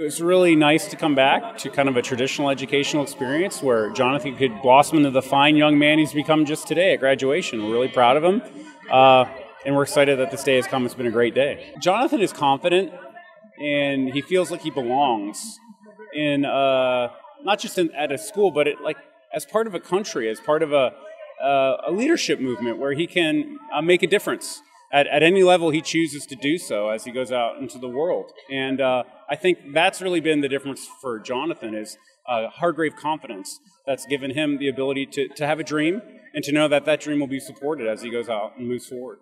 It was really nice to come back to kind of a traditional educational experience where Jonathan could blossom into the fine young man he's become just today at graduation. We're really proud of him. Uh, and we're excited that this day has come. It's been a great day. Jonathan is confident and he feels like he belongs in uh, not just in, at a school, but it, like as part of a country, as part of a, uh, a leadership movement where he can uh, make a difference at, at any level he chooses to do so as he goes out into the world. And uh, I think that's really been the difference for Jonathan is uh, Hargrave confidence that's given him the ability to, to have a dream and to know that that dream will be supported as he goes out and moves forward.